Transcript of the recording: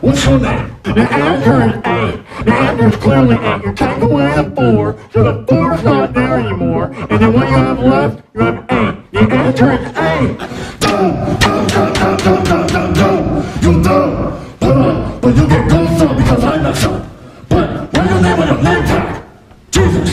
What's your name? The answer is A. The answer is clearly A. You take away the 4, so the 4 is not there anymore, and then what you have left, you have A. The answer is A. Dumb. You know, But, uh, but you get gold star because I'm not so. But what's your name on a name tag? Jesus.